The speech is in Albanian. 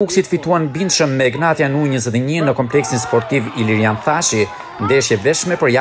Kukësit fituan bindëshëm me Gnatja Nu 21 në kompleksin sportiv Ilirian Thashi, ndeshje veshme për jatë.